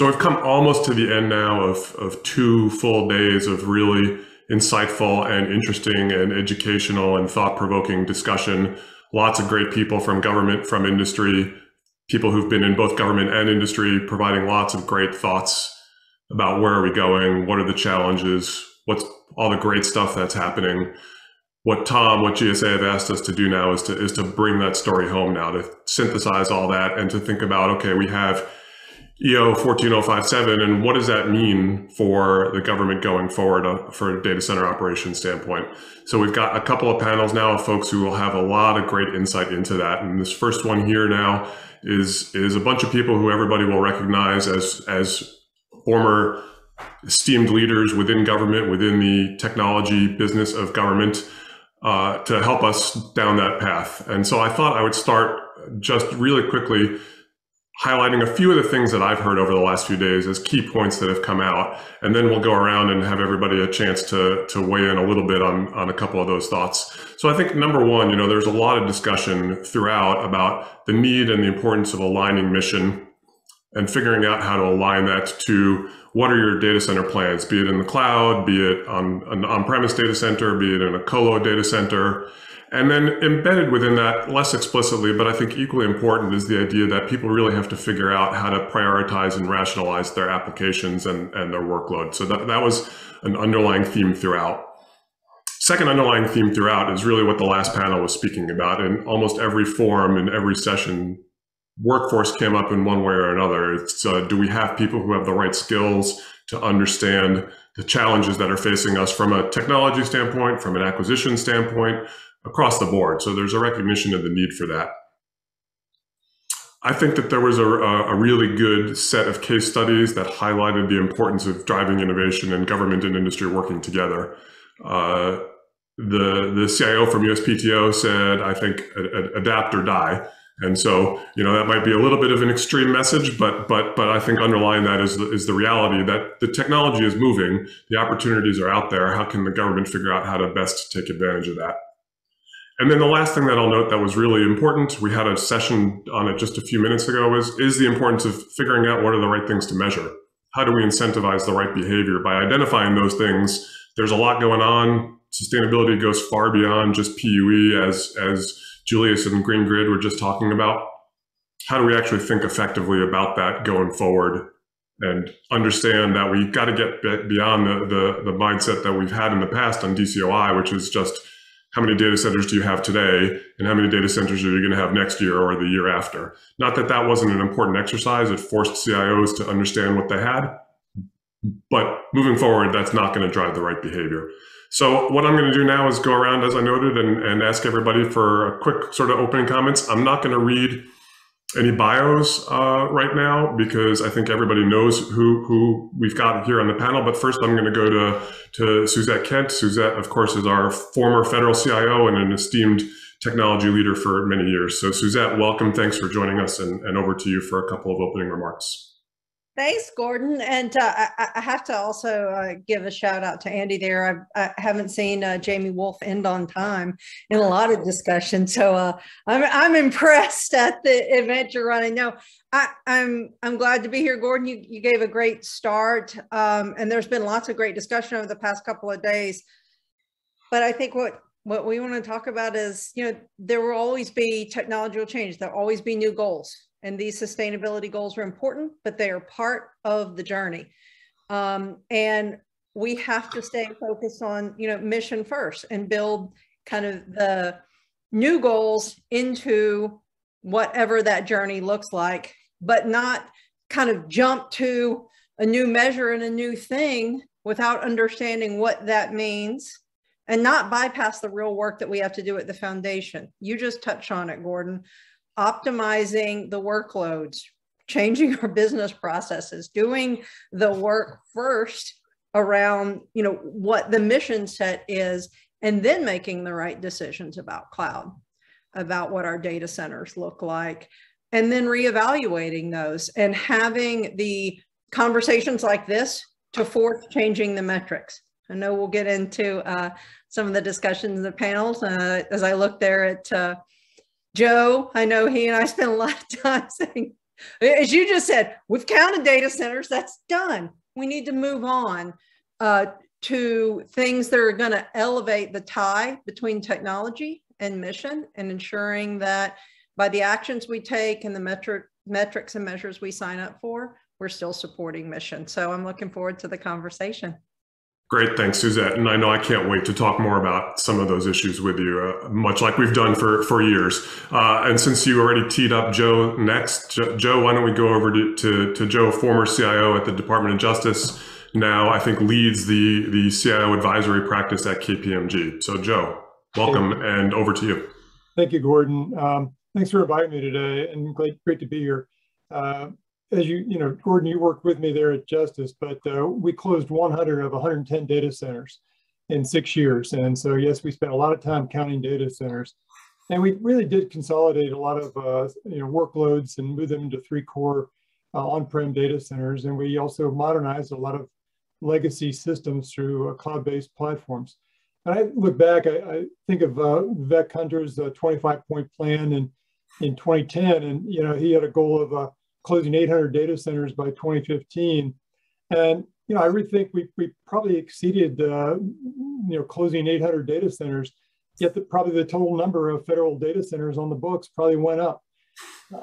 So we've come almost to the end now of, of two full days of really insightful and interesting and educational and thought provoking discussion. Lots of great people from government, from industry, people who've been in both government and industry, providing lots of great thoughts about where are we going, what are the challenges, what's all the great stuff that's happening. What Tom, what GSA have asked us to do now is to is to bring that story home now, to synthesize all that and to think about, okay, we have EO 14057, and what does that mean for the government going forward uh, for a data center operation standpoint? So we've got a couple of panels now of folks who will have a lot of great insight into that. And this first one here now is is a bunch of people who everybody will recognize as as former esteemed leaders within government, within the technology business of government, uh, to help us down that path. And so I thought I would start just really quickly highlighting a few of the things that I've heard over the last few days as key points that have come out. And then we'll go around and have everybody a chance to, to weigh in a little bit on, on a couple of those thoughts. So I think number one, you know, there's a lot of discussion throughout about the need and the importance of aligning mission and figuring out how to align that to what are your data center plans, be it in the cloud, be it on an on-premise data center, be it in a colo data center, and then embedded within that, less explicitly, but I think equally important, is the idea that people really have to figure out how to prioritize and rationalize their applications and, and their workload. So that, that was an underlying theme throughout. Second underlying theme throughout is really what the last panel was speaking about. In almost every forum, in every session, workforce came up in one way or another. It's uh, do we have people who have the right skills to understand the challenges that are facing us from a technology standpoint, from an acquisition standpoint, across the board. So there's a recognition of the need for that. I think that there was a, a, really good set of case studies that highlighted the importance of driving innovation and government and industry working together. Uh, the the CIO from USPTO said, "I think adapt or die." And so, you know, that might be a little bit of an extreme message, but but but I think underlying that is the, is the reality that the technology is moving, the opportunities are out there. How can the government figure out how to best take advantage of that? And then the last thing that I'll note that was really important, we had a session on it just a few minutes ago, is, is the importance of figuring out what are the right things to measure. How do we incentivize the right behavior? By identifying those things, there's a lot going on. Sustainability goes far beyond just PUE, as, as Julius and Green Grid were just talking about. How do we actually think effectively about that going forward and understand that we've got to get beyond the, the, the mindset that we've had in the past on DCOI, which is just how many data centers do you have today and how many data centers are you going to have next year or the year after? Not that that wasn't an important exercise it forced cios to understand what they had but moving forward that's not going to drive the right behavior. So what i'm going to do now is go around as i noted and, and ask everybody for a quick sort of opening comments. I'm not going to read any bios uh, right now because I think everybody knows who who we've got here on the panel. But first, I'm going to go to to Suzette Kent. Suzette, of course, is our former federal CIO and an esteemed technology leader for many years. So, Suzette, welcome. Thanks for joining us, and, and over to you for a couple of opening remarks. Thanks, Gordon. And uh, I, I, have to also uh, give a shout out to Andy there. I have not seen uh, Jamie Wolf end on time in a lot of discussion. So uh, I'm, I'm impressed at the event you're running. No, I, am I'm, I'm glad to be here, Gordon. You, you gave a great start. Um, and there's been lots of great discussion over the past couple of days. But I think what what we want to talk about is, you know, there will always be technological change. There'll always be new goals and these sustainability goals are important, but they are part of the journey. Um, and we have to stay focused on, you know, mission first and build kind of the new goals into whatever that journey looks like, but not kind of jump to a new measure and a new thing without understanding what that means and not bypass the real work that we have to do at the foundation. You just touched on it, Gordon optimizing the workloads, changing our business processes, doing the work first around, you know, what the mission set is, and then making the right decisions about cloud, about what our data centers look like, and then reevaluating those and having the conversations like this to force changing the metrics. I know we'll get into uh, some of the discussions in the panels uh, as I look there at uh, Joe, I know he and I spent a lot of time saying, As you just said, we've counted data centers, that's done. We need to move on uh, to things that are going to elevate the tie between technology and mission and ensuring that by the actions we take and the metric, metrics and measures we sign up for, we're still supporting mission. So I'm looking forward to the conversation. Great, thanks, Suzette. And I know I can't wait to talk more about some of those issues with you, uh, much like we've done for, for years. Uh, and since you already teed up Joe next, Joe, why don't we go over to, to, to, Joe, former CIO at the Department of Justice, now I think leads the, the CIO advisory practice at KPMG. So, Joe, welcome and over to you. Thank you, Gordon. Um, thanks for inviting me today and great, great to be here. Uh, as you, you know, Gordon, you worked with me there at Justice, but uh, we closed 100 of 110 data centers in six years. And so, yes, we spent a lot of time counting data centers. And we really did consolidate a lot of, uh, you know, workloads and move them into three core uh, on-prem data centers. And we also modernized a lot of legacy systems through uh, cloud-based platforms. And I look back, I, I think of uh, Vivek Kundra's 25-point plan in, in 2010, and, you know, he had a goal of uh, closing 800 data centers by 2015. And you know, I really think we, we probably exceeded, uh, you know, closing 800 data centers, yet the, probably the total number of federal data centers on the books probably went up.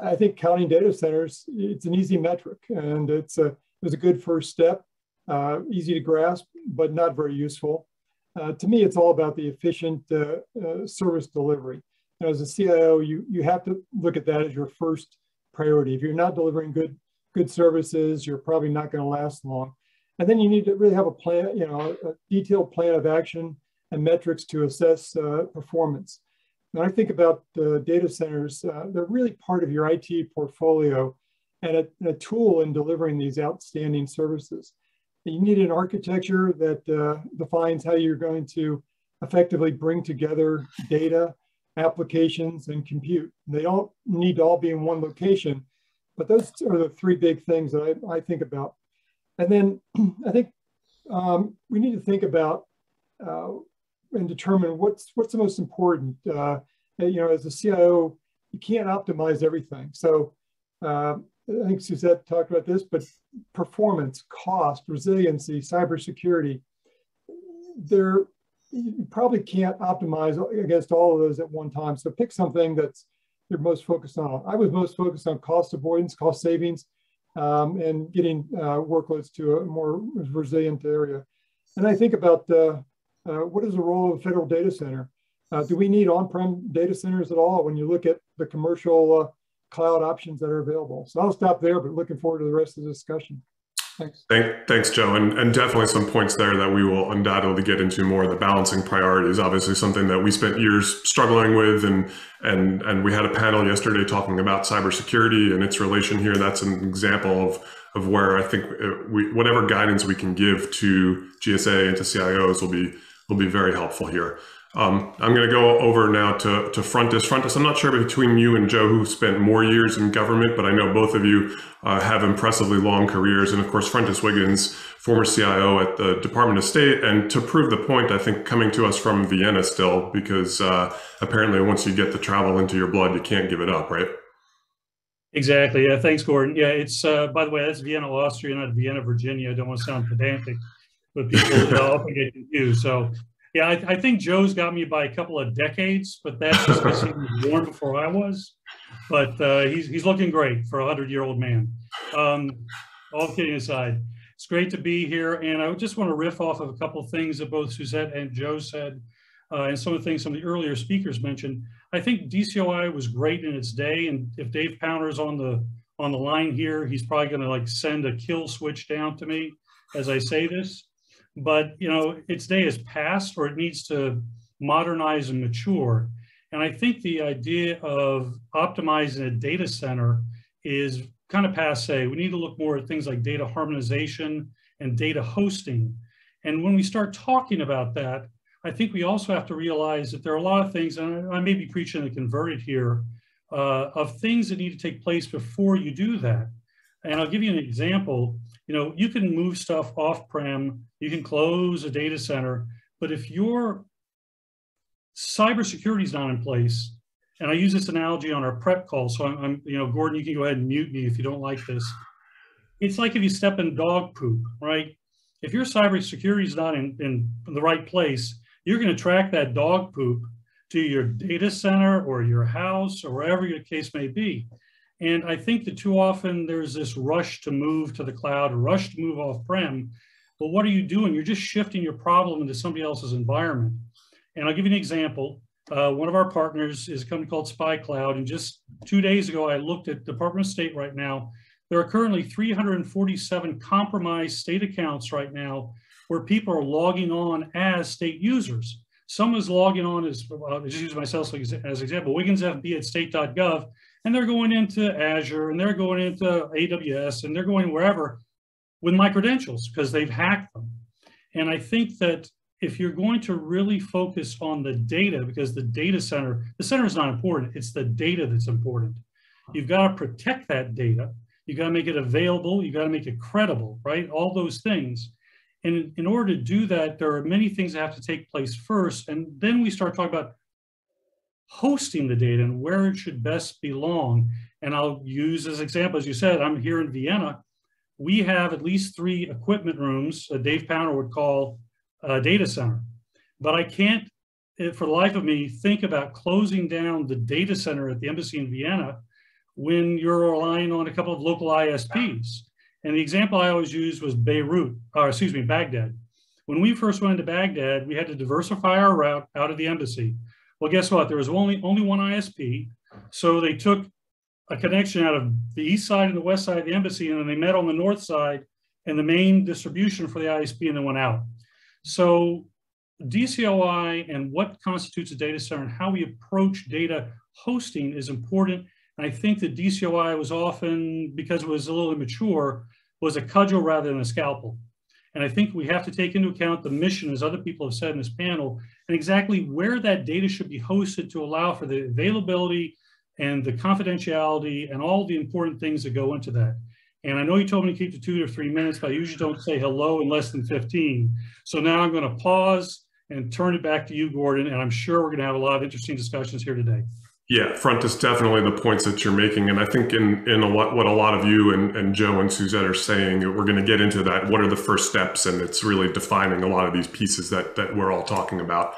I think counting data centers, it's an easy metric and it's a, it was a good first step, uh, easy to grasp, but not very useful. Uh, to me, it's all about the efficient uh, uh, service delivery. Know, as a CIO, you, you have to look at that as your first priority. If you're not delivering good good services, you're probably not going to last long. And then you need to really have a plan, you know, a detailed plan of action and metrics to assess uh, performance. When I think about the data centers, uh, they're really part of your IT portfolio and a, a, tool in delivering these outstanding services. You need an architecture that uh, defines how you're going to effectively bring together data applications, and compute. They don't need to all be in one location, but those are the three big things that I, I think about. And then I think um, we need to think about uh, and determine what's what's the most important. Uh, you know, as a CIO, you can't optimize everything. So uh, I think Suzette talked about this, but performance, cost, resiliency, cybersecurity, they're you probably can't optimize against all of those at one time. So pick something that's you're most focused on. I was most focused on cost avoidance, cost savings, um, and getting uh, workloads to a more resilient area. And I think about uh, uh, what is the role of a federal data center? Uh, do we need on-prem data centers at all when you look at the commercial uh, cloud options that are available? So I'll stop there, but looking forward to the rest of the discussion. Thanks. Thank, thanks, Joe. And, and definitely some points there that we will undoubtedly get into more. The balancing priorities, obviously something that we spent years struggling with. And, and, and we had a panel yesterday talking about cybersecurity and its relation here. That's an example of, of where I think uh, we, whatever guidance we can give to GSA and to CIOs will be, will be very helpful here. Um, I'm going to go over now to, to Frontis. Frontis, I'm not sure between you and Joe who spent more years in government, but I know both of you uh, have impressively long careers. And of course, Frontis Wiggins, former CIO at the Department of State. And to prove the point, I think coming to us from Vienna still, because uh, apparently once you get the travel into your blood, you can't give it up, right? Exactly. Yeah. Thanks, Gordon. Yeah. It's, uh, by the way, that's Vienna, Austria, not Vienna, Virginia. I don't want to sound pedantic, but people often get confused. So yeah, I, I, think Joe's got me by a couple of decades, but that's just because he was born before I was. But uh, he's he's looking great for a hundred year old man. Um, all kidding aside, it's great to be here, and I just want to riff off of a couple of things that both Suzette and Joe said, uh, and some of the things some of the earlier speakers mentioned. I think DCOI was great in its day, and if Dave Pounder's on the on the line here, he's probably going to like send a kill switch down to me as I say this but you know its day has passed or it needs to modernize and mature. And i think the idea of optimizing a data center is kind of passe. We need to look more at things like data harmonization and data hosting. And when we start talking about that i think we also have to realize that there are a lot of things and i may be preaching to the converted here uh, of things that need to take place before you do that. And i'll give you an example. You know, you can move stuff off-prem, you can close a data center, but if your cybersecurity is not in place, and I use this analogy on our prep call. So I'm, I'm, you know, Gordon, you can go ahead and mute me if you don't like this. It's like if you step in dog poop, right? If your cybersecurity is not in, in the right place, you're going to track that dog poop to your data center or your house or wherever your case may be. And I think that too often there's this rush to move to the cloud, rush to move off prem. But what are you doing? You're just shifting your problem into somebody else's environment. And I'll give you an example. Uh, one of our partners is a company called SpyCloud. And just two days ago, I looked at Department of State right now. There are currently 347 compromised state accounts right now where people are logging on as state users. Someone's logging on as, uh, just use myself as, as example, Wiggins FB at state.gov, and they're going into Azure and they're going into AWS and they're going wherever with my credentials because they've hacked them. And I think that if you're going to really focus on the data, because the data center, the center is not important, it's the data that's important. You've got to protect that data. You've got to make it available. You've got to make it credible, right? All those things. And in order to do that, there are many things that have to take place first. And then we start talking about hosting the data and where it should best belong. And I'll use as example, as you said, I'm here in Vienna. We have at least three equipment rooms, uh, Dave Pounder would call a data center. But I can't, eh, for the life of me, think about closing down the data center at the embassy in Vienna when you're relying on a couple of local ISPs. And the example I always used was Beirut, or excuse me, Baghdad. When we first went into Baghdad, we had to diversify our route out of the embassy. Well, guess what? There was only only one ISP, so they took a connection out of the east side and the west side of the embassy, and then they met on the north side and the main distribution for the ISP, and then went out. So DCOI and what constitutes a data center and how we approach data hosting is important. And I think that DCOI was often, because it was a little immature, was a cudgel rather than a scalpel. And I think we have to take into account the mission, as other people have said in this panel, and exactly where that data should be hosted to allow for the availability and the confidentiality and all the important things that go into that. And I know you told me to keep to two to three minutes, but I usually don't say hello in less than 15. So now I'm going to pause and turn it back to you, Gordon. And I'm sure we're going to have a lot of interesting discussions here today. Yeah, Frontis definitely the points that you're making, and I think in in a lot, what a lot of you and, and Joe and Suzette are saying, we're going to get into that. What are the first steps, and it's really defining a lot of these pieces that that we're all talking about.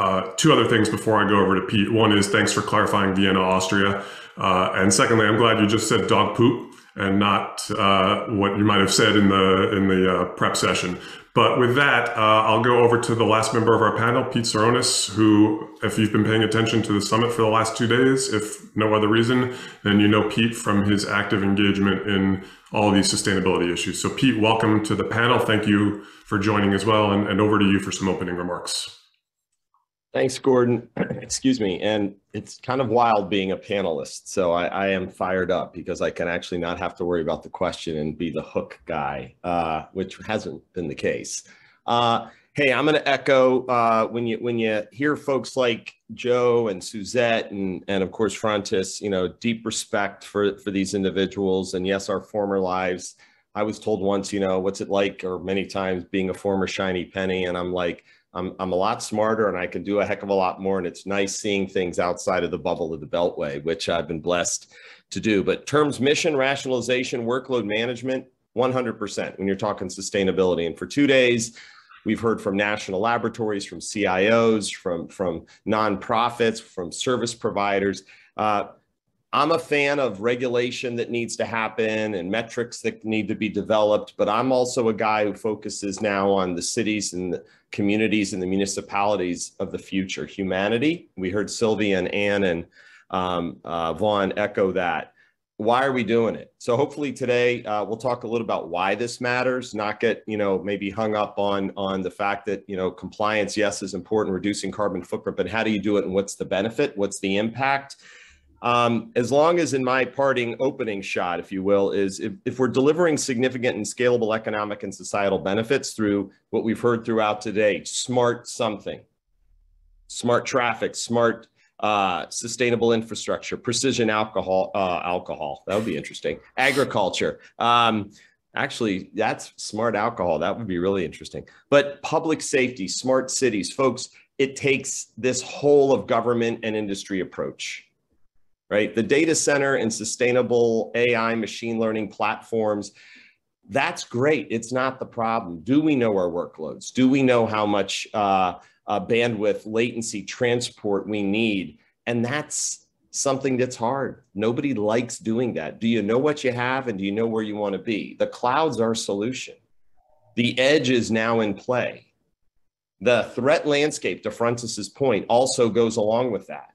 Uh, two other things before I go over to Pete. One is thanks for clarifying Vienna, Austria, uh, and secondly, I'm glad you just said dog poop and not uh, what you might have said in the in the uh, prep session. But with that, uh, I'll go over to the last member of our panel, Pete Tseronis, who, if you've been paying attention to the summit for the last two days, if no other reason, then you know Pete from his active engagement in all these sustainability issues. So Pete, welcome to the panel. Thank you for joining as well, and, and over to you for some opening remarks. Thanks, Gordon. Excuse me. And it's kind of wild being a panelist. So I, I, am fired up because I can actually not have to worry about the question and be the hook guy, uh, which hasn't been the case. Uh, hey, I'm going to echo uh, when you when you hear folks like Joe and Suzette and and of course Frontis, you know, deep respect for for these individuals and yes, our former lives. I was told once, you know, what's it like, or many times being a former shiny penny, and I'm like I'm, I'm a lot smarter and I can do a heck of a lot more. And it's nice seeing things outside of the bubble of the Beltway, which I've been blessed to do. But terms mission, rationalization, workload management, 100% when you're talking sustainability. And for two days, we've heard from national laboratories, from CIOs, from, from nonprofits, from service providers. Uh, I'm a fan of regulation that needs to happen and metrics that need to be developed, but I'm also a guy who focuses now on the cities and the communities and the municipalities of the future. Humanity, we heard Sylvia and Ann and um, uh, Vaughn echo that. Why are we doing it? So hopefully today uh, we'll talk a little about why this matters, not get, you know, maybe hung up on, on the fact that, you know, compliance, yes, is important, reducing carbon footprint, but how do you do it and what's the benefit? What's the impact? Um, as long as in my parting opening shot, if you will, is if, if, we're delivering significant and scalable economic and societal benefits through what we've heard throughout today, smart something, smart traffic, smart uh, sustainable infrastructure, precision alcohol, uh, alcohol, that would be interesting, agriculture. Um, actually, that's smart alcohol. That would be really interesting. But public safety, smart cities, folks, it takes this whole of government and industry approach, right? The data center and sustainable AI machine learning platforms, that's great. It's not the problem. Do we know our workloads? Do we know how much uh, uh, bandwidth, latency, transport we need? And that's something that's hard. Nobody likes doing that. Do you know what you have and do you know where you want to be? The cloud's our solution. The edge is now in play the threat landscape, to Francis's point, also goes along with that.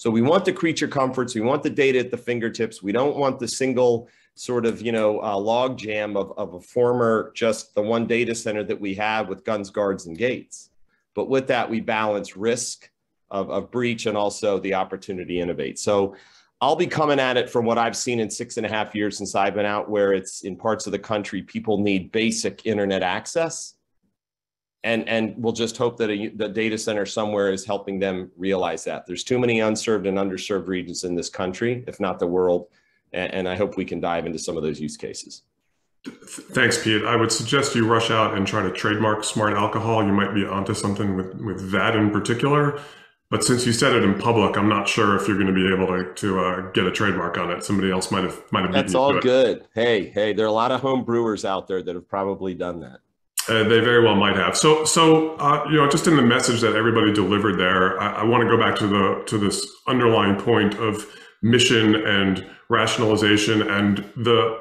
So we want the creature comforts, we want the data at the fingertips. We don't want the single sort of, you know, uh, log jam of, of a former, just the one data center that we have with guns, guards, and gates. But with that, we balance risk of, of breach and also the opportunity to innovate. So I'll be coming at it from what I've seen in six and a half years since I've been out, where it's in parts of the country, people need basic internet access and and we'll just hope that a, the data center somewhere is helping them realize that there's too many unserved and underserved regions in this country if not the world and, and i hope we can dive into some of those use cases thanks pete i would suggest you rush out and try to trademark smart alcohol you might be onto something with with that in particular but since you said it in public, I'm not sure if you're going to be able to to uh, get a trademark on it. Somebody else might have might have. That's all good. Hey, hey, there are a lot of home brewers out there that have probably done that. Uh, they very well might have. So, so uh, you know, just in the message that everybody delivered there, I, I want to go back to the to this underlying point of mission and rationalization and the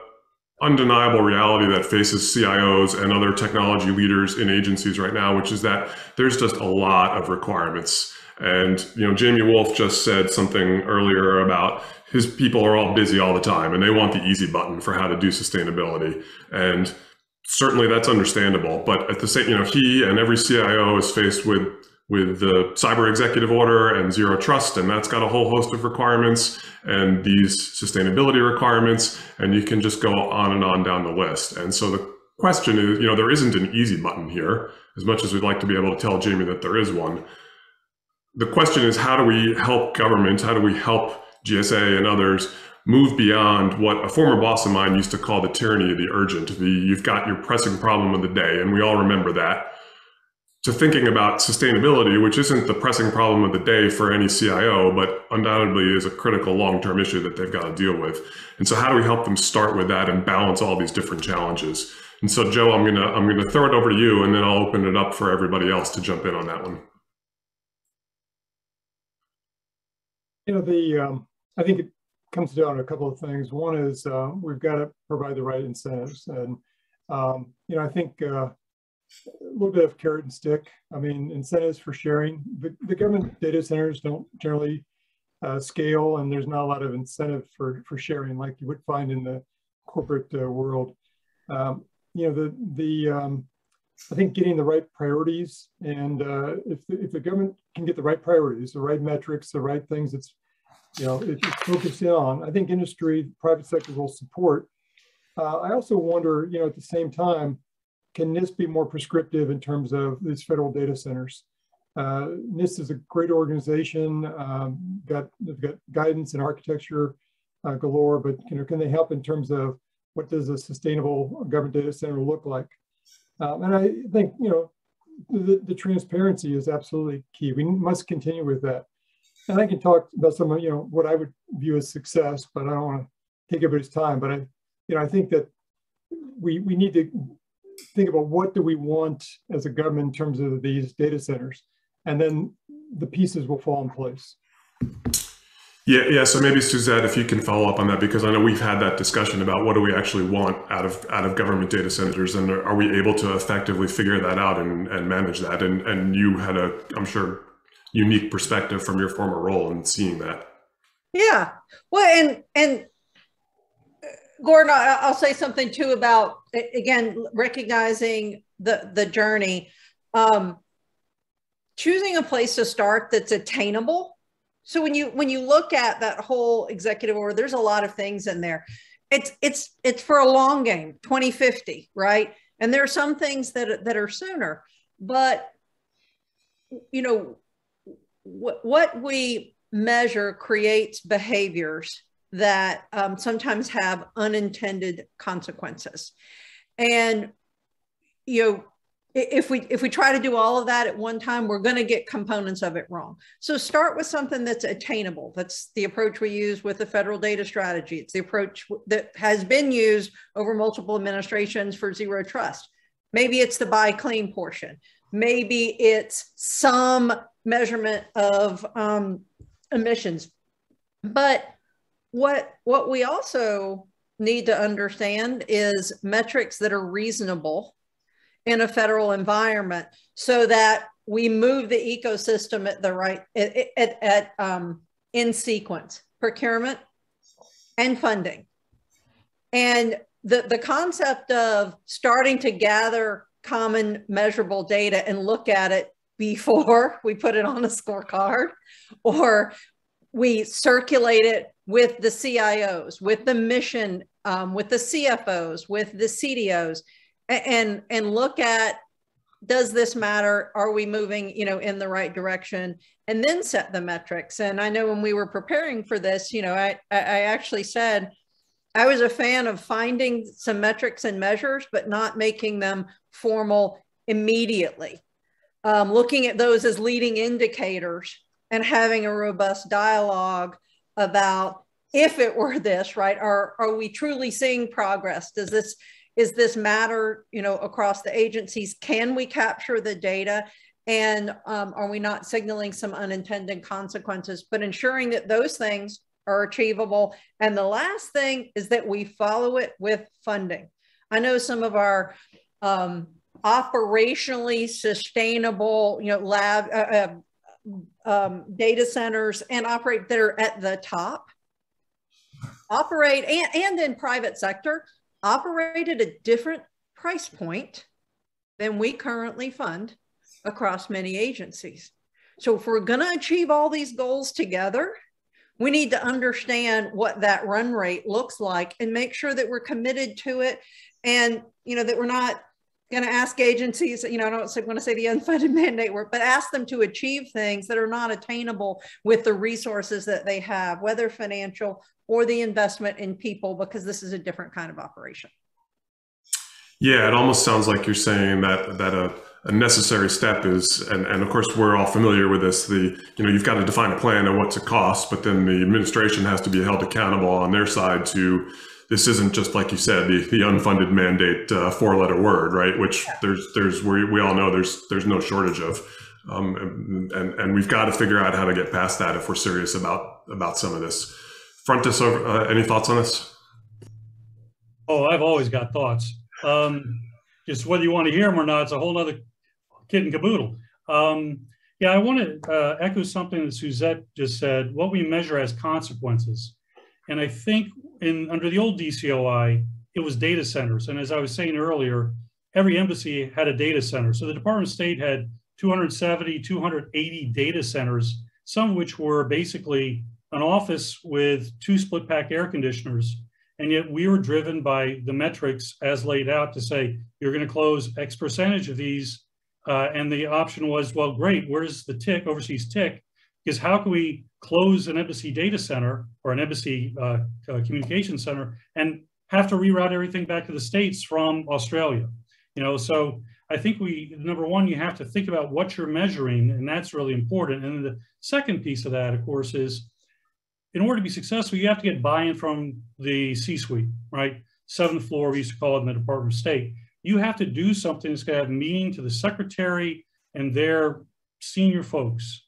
undeniable reality that faces CIOs and other technology leaders in agencies right now, which is that there's just a lot of requirements. And you know, Jamie Wolf just said something earlier about his people are all busy all the time, and they want the easy button for how to do sustainability and certainly that's understandable. But at the same, you know, he and every CIO is faced with with the cyber executive order and zero trust, and that's got a whole host of requirements and these sustainability requirements, and you can just go on and on down the list. And so the question is, you know, there isn't an easy button here, as much as we'd like to be able to tell Jamie that there is one. The question is, how do we help government? How do we help GSA and others move beyond what a former boss of mine used to call the tyranny of the urgent. The you've got your pressing problem of the day, and we all remember that. To thinking about sustainability, which isn't the pressing problem of the day for any CIO, but undoubtedly is a critical long-term issue that they've got to deal with. And so, how do we help them start with that and balance all these different challenges? And so, Joe, I'm gonna I'm gonna throw it over to you, and then I'll open it up for everybody else to jump in on that one. You know, the um, I think it, comes down to a couple of things. One is uh, we've got to provide the right incentives. And, um, you know, I think uh, a little bit of carrot and stick. I mean, incentives for sharing. The, the government data centers don't generally uh, scale and there's not a lot of incentive for, for sharing like you would find in the corporate uh, world. Um, you know, the, the um, I think getting the right priorities and uh, if, the, if the government can get the right priorities, the right metrics, the right things it's you know, if you focus in on, I think industry, private sector will support. Uh, I also wonder, you know, at the same time, can NIST be more prescriptive in terms of these federal data centers? Uh, NIST is a great organization, um, got, they've got guidance and architecture uh, galore, but you know, can they help in terms of what does a sustainable government data center look like? Um, and I think, you know, the, the transparency is absolutely key. We must continue with that and I can talk about some of you know what I would view as success, but I don't want to take everybody's time. But I, you know, I think that we we need to think about what do we want as a government in terms of these data centers, and then the pieces will fall in place. Yeah, yeah. So maybe Suzette, if you can follow up on that, because I know we've had that discussion about what do we actually want out of out of government data centers, and are we able to effectively figure that out and, and manage that? And and you had a, I'm sure, unique perspective from your former role and seeing that. Yeah. Well, and and uh, Gordon, I'll say something too about again recognizing the the journey. Um, choosing a place to start that's attainable. So when you when you look at that whole executive order, there's a lot of things in there. It's it's it's for a long game, 2050, right? And there are some things that that are sooner, but you know what, we measure creates behaviors that um, sometimes have unintended consequences. And, you know, if we if we try to do all of that at one time we're going to get components of it wrong. So start with something that's attainable. That's the approach we use with the federal data strategy. It's the approach that has been used over multiple administrations for zero trust. Maybe it's the buy clean portion maybe it's some measurement of um, emissions. But what what we also need to understand is metrics that are reasonable in a federal environment so that we move the ecosystem at the right at, at, at um, in sequence procurement and funding. And the the concept of starting to gather common measurable data and look at it before we put it on a scorecard or we circulate it with the CIOs, with the mission, um, with the CFOs, with the CDOs, and and look at does this matter? Are we moving, you know, in the right direction? And then set the metrics. And I know when we were preparing for this, you know, I I actually said I was a fan of finding some metrics and measures, but not making them formal immediately. Um, looking at those as leading indicators and having a robust dialogue about if it were this, right? Are, are we truly seeing progress? Does this is this matter, you know, across the agencies? Can we capture the data? And um, are we not signaling some unintended consequences? But ensuring that those things are achievable. And the last thing is that we follow it with funding. I know some of our um, operationally sustainable, you know, lab uh, uh, um, data centers and operate that are at the top operate and, and in private sector operate at a different price point than we currently fund across many agencies. So if we're going to achieve all these goals together, we need to understand what that run rate looks like and make sure that we're committed to it and you know that we're not going to ask agencies you know i don't want to say the unfunded mandate work but ask them to achieve things that are not attainable with the resources that they have whether financial or the investment in people because this is a different kind of operation. Yeah, it almost sounds like you're saying that that a, a necessary step is, and, and of course we're all familiar with this. The you know you've got to define a plan and what's it costs, but then the administration has to be held accountable on their side to. This isn't just like you said the, the unfunded mandate uh, four letter word, right? Which there's there's we, we all know there's there's no shortage of, um, and, and and we've got to figure out how to get past that if we're serious about about some of this. Frontis, uh, any thoughts on this? Oh, I've always got thoughts. Um, just whether you want to hear them or not, it's a whole other kit and caboodle. Um, yeah, I want to uh, echo something that Suzette just said. What we measure as consequences, and I think in under the old DCOI, it was data centers. And as I was saying earlier, every embassy had a data center. So the Department of State had 270, 280 data centers, some of which were basically an office with two split pack air conditioners. And yet we were driven by the metrics as laid out to say, you're going to close X percentage of these. Uh, and the option was, well, great, where's the tick, overseas tick? Because how can we close an embassy data center or an embassy uh, uh, communication center and have to reroute everything back to the States from Australia? You know, so I think we, number one, you have to think about what you're measuring, and that's really important. And the second piece of that, of course, is in order to be successful, you have to get buy-in from the C-suite, right? Seventh floor, we used to call it in the Department of State. You have to do something that's going to have meaning to the secretary and their senior folks.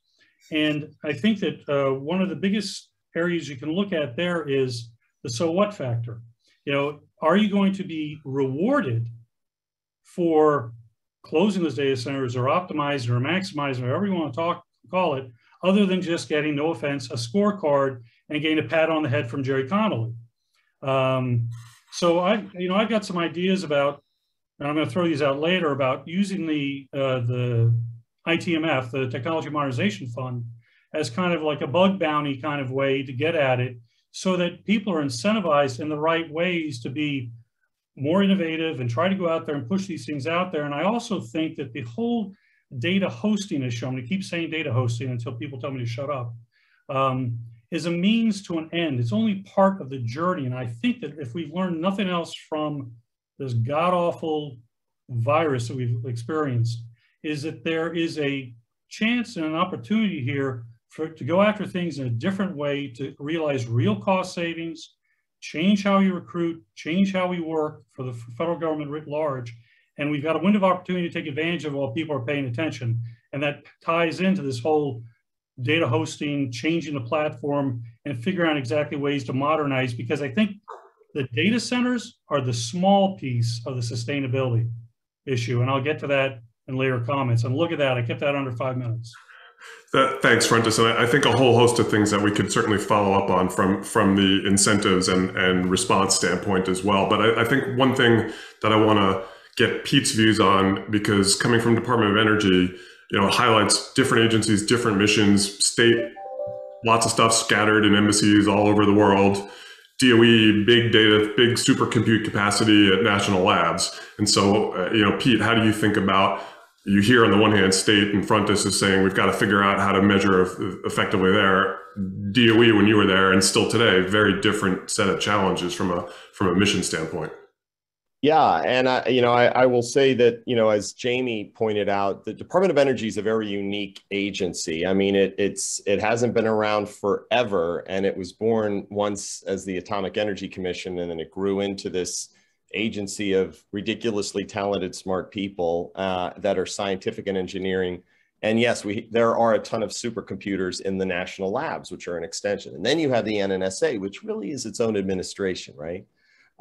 And I think that uh, one of the biggest areas you can look at there is the so what factor. You know, are you going to be rewarded for closing those data centers or optimizing or maximizing, whatever you want to talk, call it, other than just getting, no offense, a scorecard and getting a pat on the head from Gerry Connolly. Um, so I, you know, I've got some ideas about, and I'm going to throw these out later about using the uh, the ITMF, the Technology Modernization Fund, as kind of like a bug bounty kind of way to get at it, so that people are incentivized in the right ways to be more innovative and try to go out there and push these things out there. And I also think that the whole data hosting issue, I'm going to keep saying data hosting until people tell me to shut up, um, is a means to an end. It's only part of the journey. And I think that if we've learned nothing else from this god awful virus that we've experienced is that there is a chance and an opportunity here for to go after things in a different way to realize real cost savings, change how you recruit, change how we work for the federal government writ large. And we've got a window of opportunity to take advantage of while people are paying attention. And that ties into this whole data hosting, changing the platform, and figuring out exactly ways to modernize because I think the data centers are the small piece of the sustainability issue. And I'll get to that in later comments. And look at that, I kept that under five minutes. That, thanks, Frontis. And I, I think a whole host of things that we could certainly follow up on from from the incentives and, and response standpoint as well. But I, I think one thing that I want to get Pete's views on, because coming from Department of Energy, you know, highlights different agencies, different missions, state, lots of stuff scattered in embassies all over the world. DOE, big data, big supercompute capacity at national labs. And so, uh, you know, Pete, how do you think about you hear on the one hand state and frontis is saying we've got to figure out how to measure effectively there doe when you were there and still today very different set of challenges from a from a mission standpoint yeah and i you know I, I will say that you know as jamie pointed out the department of energy is a very unique agency i mean it it's it hasn't been around forever and it was born once as the atomic energy commission and then it grew into this agency of ridiculously talented, smart people uh, that are scientific and engineering. And yes, we there are a ton of supercomputers in the national labs, which are an extension. And then you have the NNSA, which really is its own administration, right?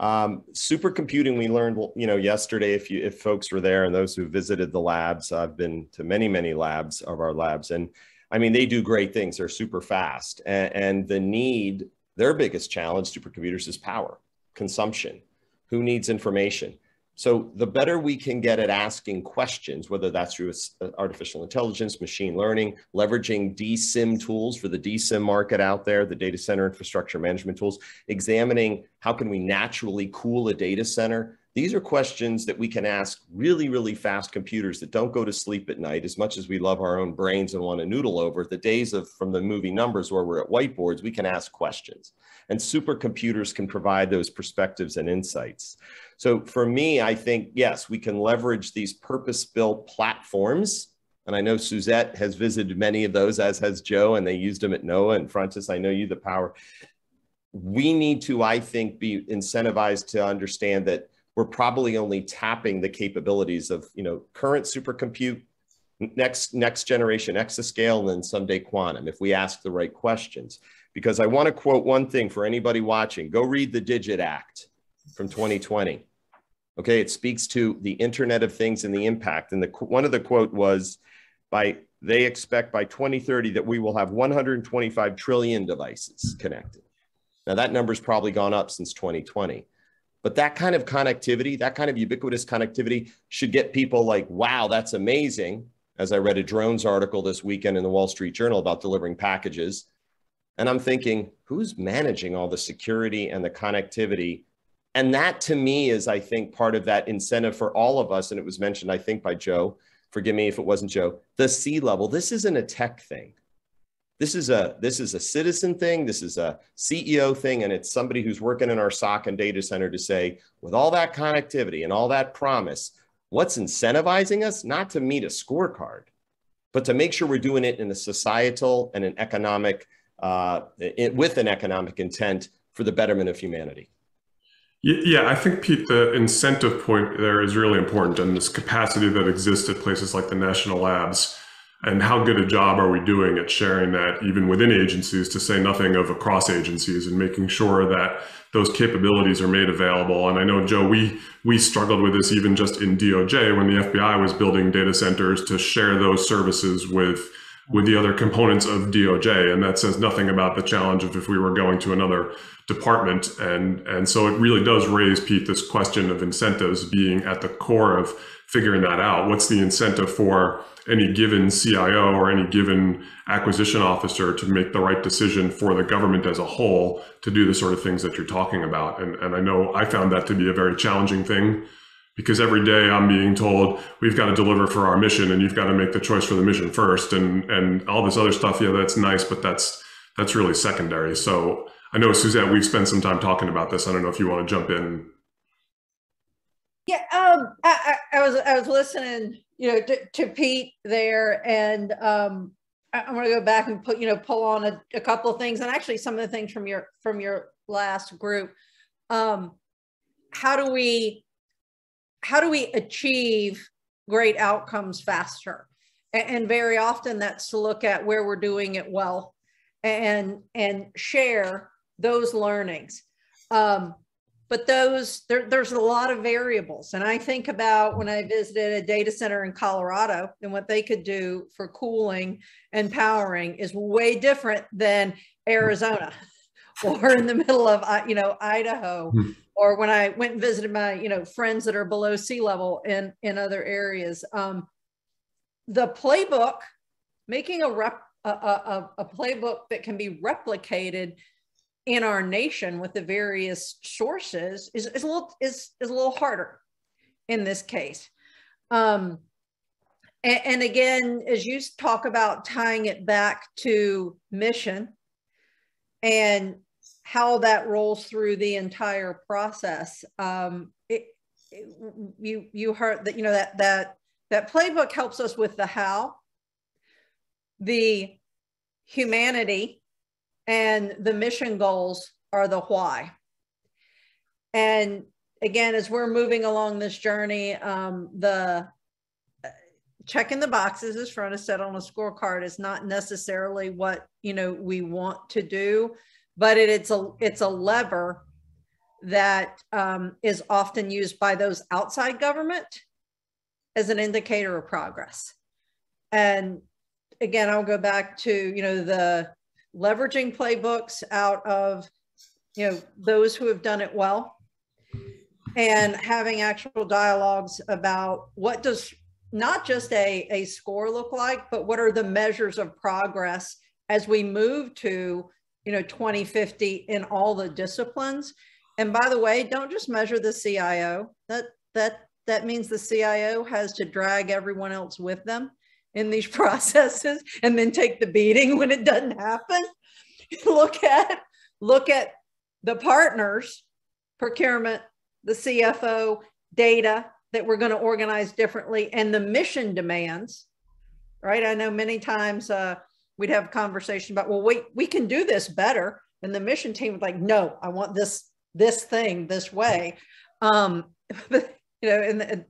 Um, supercomputing, we learned, you know, yesterday. If you if folks were there and those who visited the labs, I've been to many many labs of our labs, and I mean they do great things. They're super fast, and, and the need, their biggest challenge, supercomputers, is power consumption who needs information. So the better we can get at asking questions, whether that's through uh, artificial intelligence, machine learning, leveraging DCIM tools for the DCIM market out there, the data center infrastructure management tools, examining how can we naturally cool a data center, these are questions that we can ask really, really fast computers that don't go to sleep at night. As much as we love our own brains and want to noodle over, the days of from the movie numbers where we're at whiteboards, we can ask questions. And supercomputers can provide those perspectives and insights. So for me, I think, yes, we can leverage these purpose-built platforms and I know Suzette has visited many of those, as has Joe, and they used them at NOAA and Frontis. I know you, the power. We need to, I think, be incentivized to understand that we're probably only tapping the capabilities of you know current supercompute next next generation exascale and then someday quantum if we ask the right questions because i want to quote one thing for anybody watching go read the DIGIT Act from 2020 okay it speaks to the internet of things and the impact and the one of the quote was by they expect by 2030 that we will have 125 trillion devices connected now that number's probably gone up since 2020 but that kind of connectivity, that kind of ubiquitous connectivity should get people like, wow, that's amazing. As I read a drones article this weekend in the Wall Street Journal about delivering packages. And I'm thinking, who's managing all the security and the connectivity? And that to me is, I think, part of that incentive for all of us. And it was mentioned, I think, by Joe. Forgive me if it wasn't Joe. The C level, this isn't a tech thing. This is a this is a citizen thing. This is a CEO thing, and it's somebody who's working in our SOC and data center to say, with all that connectivity and all that promise, what's incentivizing us not to meet a scorecard, but to make sure we're doing it in a societal and an economic uh, it, with an economic intent for the betterment of humanity. Yeah, I think Pete, the incentive point there is really important, and this capacity that exists at places like the national labs. And how good a job are we doing at sharing that even within agencies to say nothing of across agencies and making sure that those capabilities are made available? And i know joe we we struggled with this even just in doj when the fbi was building data centers to share those services with with the other components of doj and that says nothing about the challenge of if we were going to another department and and so it really does raise pete this question of incentives being at the core of figuring that out what's the incentive for any given CIO or any given acquisition officer to make the right decision for the government as a whole to do the sort of things that you're talking about. And, and I know I found that to be a very challenging thing because every day I'm being told we've got to deliver for our mission and you've got to make the choice for the mission first and and all this other stuff. Yeah, that's nice, but that's that's really secondary. So I know Suzette, we've spent some time talking about this. I don't know if you want to jump in Yeah, um, I, I, was I was listening, you know, to, to Pete there, and um, I'm going to go back and put, you know, pull on a, a couple of things, and actually some of the things from your from your last group. Um, how do we how do we achieve great outcomes faster? And, very often that's to look at where we're doing it well, and and share those learnings. Um, but those there, there's a lot of variables and i think about when i visited a data center in colorado and what they could do for cooling and powering is way different than arizona or in the middle of you know idaho hmm. or when i went and visited my you know friends that are below sea level in in other areas um, the playbook making a rep a, a, a playbook that can be replicated in our nation with the various sources is, is a little is, is a little harder in this case. Um, and, and again, as you talk about tying it back to mission and how that rolls through the entire process, um, it, it, you you heard that you know that that that playbook helps us with the how, the humanity and the mission goals are the why. And again, as we're moving along this journey, um, the uh, checking the boxes as Frontis set on a scorecard is not necessarily what you know we want to do, but it, it's a it's a lever that um, is often used by those outside government as an indicator of progress. And again, I'll go back to you know the leveraging playbooks out of you know those who have done it well and having actual dialogues about what does not just a, a score look like but what are the measures of progress as we move to you know 2050 in all the disciplines and by the way don't just measure the cio that that that means the cio has to drag everyone else with them in these processes and then take the beating when it doesn't happen. look at look at the partners, procurement, the CFO, data that we're going to organize differently, and the mission demands. Right? I know many times uh, we'd have a conversation about, well, we we can do this better, and the mission team would like, no, I want this this thing this way. Um, you know, and, and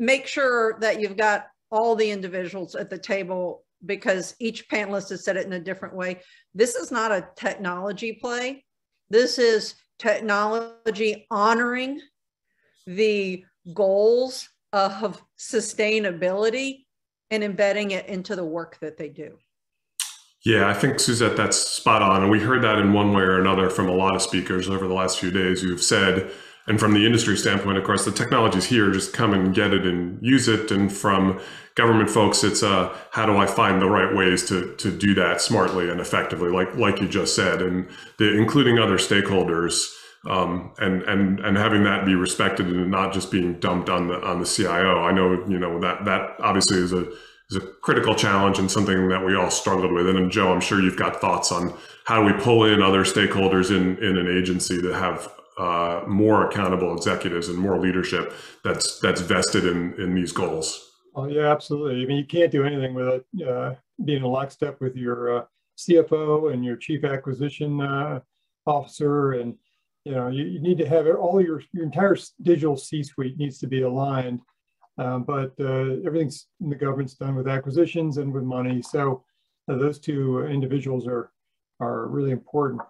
make sure that you've got all the individuals at the table because each panelist has said it in a different way. This is not a technology play. This is technology honoring the goals of sustainability and embedding it into the work that they do. Yeah, I think Suzette, that's spot on. And we heard that in one way or another from a lot of speakers over the last few days who've said and from the industry standpoint, of course, the technology's here, just come and get it and use it. And from government folks, it's uh, how do I find the right ways to to do that smartly and effectively, like like you just said, and the, including other stakeholders, um, and and and having that be respected and not just being dumped on the on the CIO. I know you know that that obviously is a is a critical challenge and something that we all struggled with. And, Joe, I'm sure you've got thoughts on how do we pull in other stakeholders in in an agency that have uh, more accountable executives and more leadership that's that's vested in in these goals. Oh yeah, absolutely. I mean, you can't do anything without uh, being in lockstep with your uh, CFO and your chief acquisition uh, officer, and you know you, you, need to have all your your entire digital C-suite needs to be aligned. Um, but uh, everything's in the government's done with acquisitions and with money, so uh, those two individuals are are really important.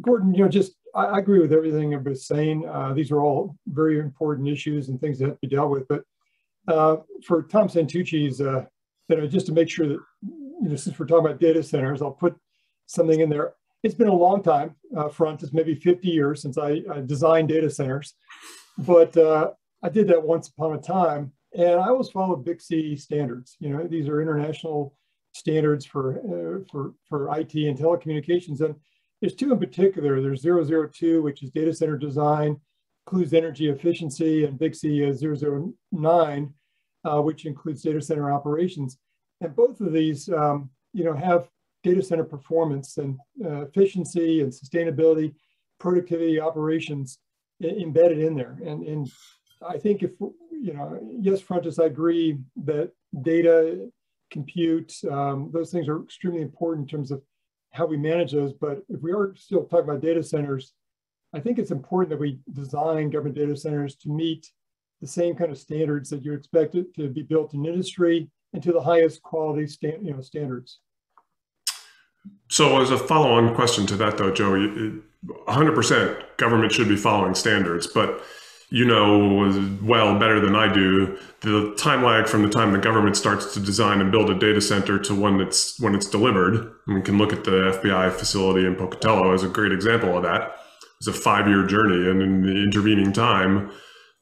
Gordon, you know, just I, I agree with everything I was saying. Uh, these are all very important issues and things that have to be dealt with. But uh, for Tom Santucci's, uh, you know, just to make sure that, you know, since we're talking about data centers, I'll put something in there. It's been a long time, uh, front, it's maybe 50 years since I, I designed data centers, but uh, I did that once upon a time. And I always followed BICSI standards. You know, these are international standards for, uh, for, for IT and telecommunications. And there's two in particular. There's 002, which is data center design, includes energy efficiency, and BICSI is 009, uh, which includes data center operations. And both of these, um, you know, have data center performance and uh, efficiency and sustainability, productivity operations embedded in there. And, and I think if, you know, yes, Frontis, I agree that data, compute, um, those things are extremely important in terms of how we manage those. But if we are still talking about data centers, I think it's important that we design government data centers to meet the same kind of standards that you expect it to be built in industry and to the highest quality you know, standards. So as a follow-on question to that though, Joe, 100% government should be following standards, but you know well better than I do the time lag from the time the government starts to design and build a data center to when it's when it's delivered. And we can look at the FBI facility in Pocatello as a great example of that. It's a five-year journey, and in the intervening time,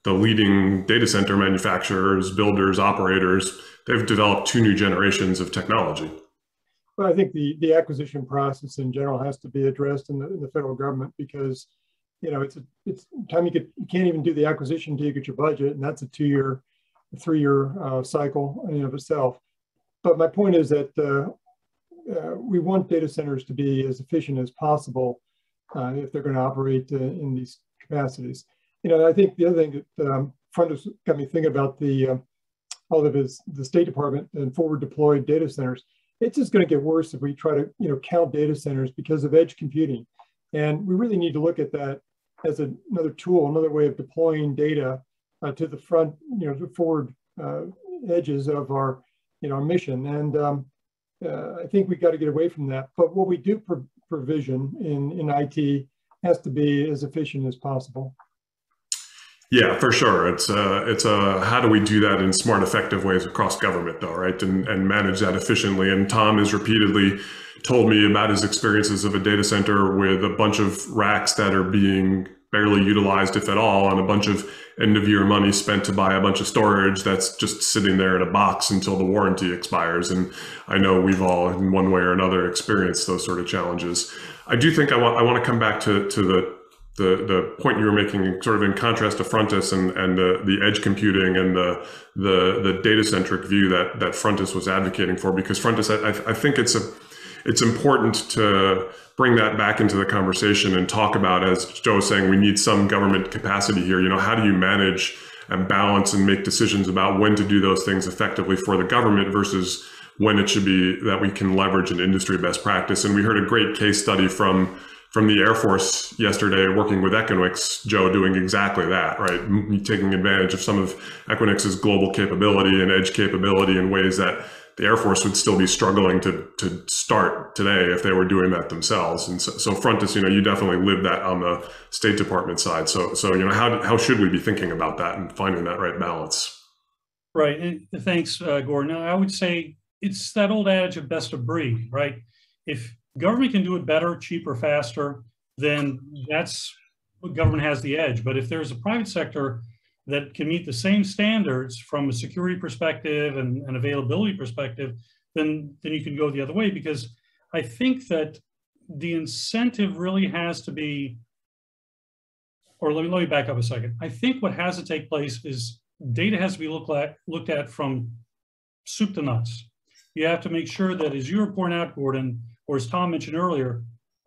the leading data center manufacturers, builders, operators, they've developed two new generations of technology. Well, I think the, the acquisition process in general has to be addressed in the, in the federal government because, you know, it's a, it's time you get, you can't even do the acquisition until you get your budget, and that's a two-year, three-year uh, cycle in and of itself. But my point is that uh, uh, we want data centers to be as efficient as possible uh, if they're going to operate uh, in these capacities. You know, I think the other thing that um, Frontis got me thinking about the uh, all of his the State Department and forward deployed data centers it's just going to get worse if we try to you know count data centers because of edge computing and we really need to look at that as a, another tool another way of deploying data uh, to the front you know the forward uh, edges of our you know mission and um, uh, i think we've got to get away from that but what we do pro provision in in it has to be as efficient as possible yeah, for sure. It's a, uh, it's a, how do we do that in smart, effective ways across government though, right? And, and manage that efficiently. And Tom has repeatedly told me about his experiences of a data center with a bunch of racks that are being barely utilized, if at all, and a bunch of end of year money spent to buy a bunch of storage that's just sitting there in a box until the warranty expires. And I know we've all, in one way or another, experienced those sort of challenges. I do think I want I want to come back to to the the the point you were making, sort of in contrast to Frontis and and the the edge computing and the the the data centric view that that Frontis was advocating for, because Frontis, I, I think it's a it's important to bring that back into the conversation and talk about, as Joe was saying, we need some government capacity here. You know, how do you manage and balance and make decisions about when to do those things effectively for the government versus when it should be that we can leverage an industry best practice. And we heard a great case study from from the Air Force yesterday working with Equinix, Joe doing exactly that, right? Taking advantage of some of Equinix's global capability and edge capability in ways that the Air Force would still be struggling to, to start today if they were doing that themselves. And so, so Frontis, you know, you definitely live that on the State Department side. So, so you know, how, how should we be thinking about that and finding that right balance? Right. And thanks, uh, Gordon. I would say it's that old adage of best of breed, right? If government can do it better, cheaper, faster, then that's what government has the edge. But if there's a private sector that can meet the same standards from a security perspective and an availability perspective, then then you can go the other way because I think that the incentive really has to be, or let me let me back up a second. I think what has to take place is data has to be looked at looked at from soup to nuts. You have to make sure that, as you were pointing out, Gordon, or as Tom mentioned earlier,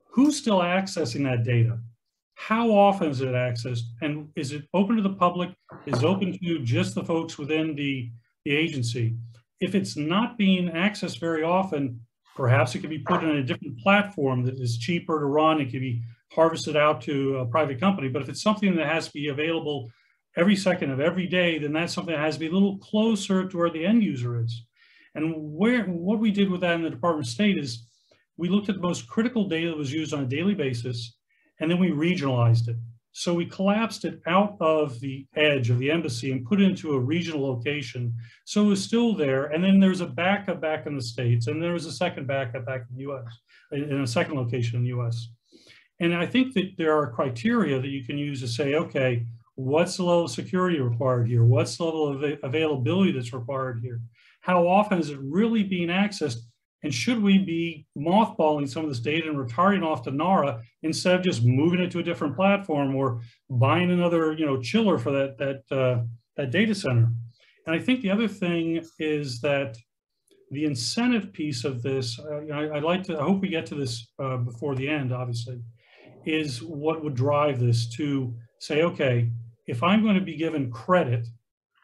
who's still accessing that data? How often is it accessed? And is it open to the public? Is open to just the folks within the, the agency? If it's not being accessed very often, perhaps it could be put in a different platform that is cheaper to run. It could be harvested out to a private company. But if it's something that has to be available every second of every day, then that's something that has to be a little closer to where the end user is. And where what we did with that in the Department of State is we looked at the most critical data that was used on a daily basis, and then we regionalized it. So we collapsed it out of the edge of the embassy and put it into a regional location. So it was still there. And then there's a backup back in the States, and there was a second backup back in the US, in a second location in the US. And I think that there are criteria that you can use to say, okay, what's the level of security required here? What's the level of availability that's required here? How often is it really being accessed? And should we be mothballing some of this data and retiring off to NARA instead of just moving it to a different platform or buying another, you know, chiller for that that uh, that data center? And I think the other thing is that the incentive piece of this, uh, I, would like to, I hope we get to this uh, before the end, obviously, is what would drive this to say, okay, if I'm going to be given credit